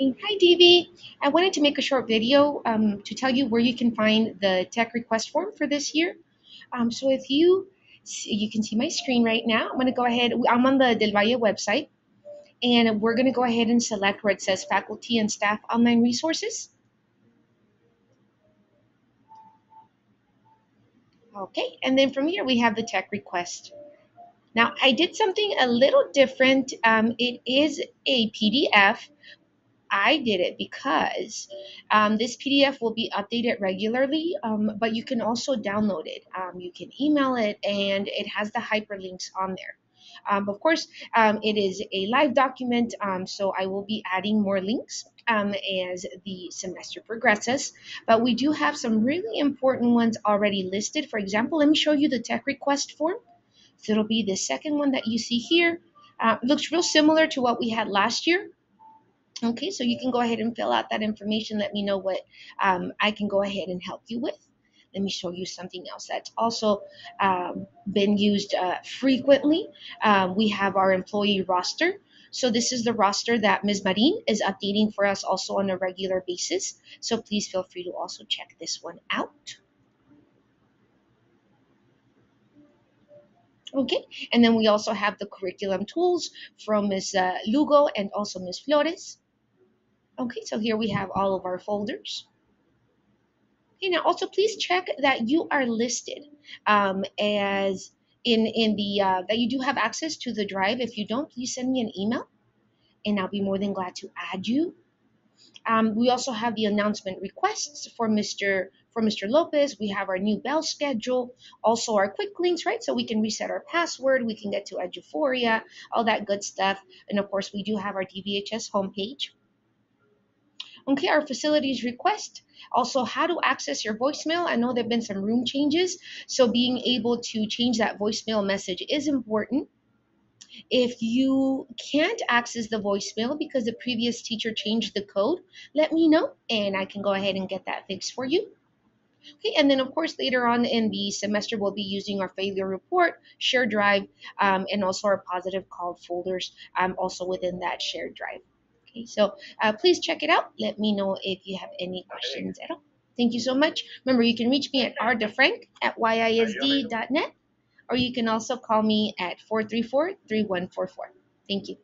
Hey, Hi, DV. I wanted to make a short video um, to tell you where you can find the tech request form for this year. Um, so if you you can see my screen right now, I'm going to go ahead. I'm on the Del Valle website, and we're going to go ahead and select where it says Faculty and Staff Online Resources. Okay, and then from here we have the tech request. Now I did something a little different. Um, it is a PDF. I did it because um, this PDF will be updated regularly, um, but you can also download it. Um, you can email it, and it has the hyperlinks on there. Um, of course, um, it is a live document, um, so I will be adding more links as the semester progresses. But we do have some really important ones already listed. For example, let me show you the tech request form. So it'll be the second one that you see here. Uh, looks real similar to what we had last year. Okay, so you can go ahead and fill out that information. Let me know what um, I can go ahead and help you with. Let me show you something else that's also um, been used uh, frequently. Um, we have our employee roster. So this is the roster that Ms. Marin is updating for us also on a regular basis. So please feel free to also check this one out. Okay, and then we also have the curriculum tools from Ms. Lugo and also Ms. Flores. Okay, so here we have all of our folders. Okay, now also please check that you are listed um, as in in the uh, that you do have access to the drive. If you don't, please send me an email, and I'll be more than glad to add you. Um, we also have the announcement requests for Mr. for Mr. Lopez. We have our new bell schedule, also our quick links, right? So we can reset our password, we can get to Eduphoria, all that good stuff, and of course we do have our DVHS homepage. Okay, our facilities request. Also, how to access your voicemail. I know there have been some room changes, so being able to change that voicemail message is important. If you can't access the voicemail because the previous teacher changed the code, let me know and I can go ahead and get that fixed for you. Okay, and then of course later on in the semester we'll be using our failure report, shared drive, um, and also our positive call folders um, also within that shared drive. Okay, so uh, please check it out. Let me know if you have any questions at all. Thank you so much. Remember, you can reach me at rdefrank at yisd.net, or you can also call me at 434 3144. Thank you.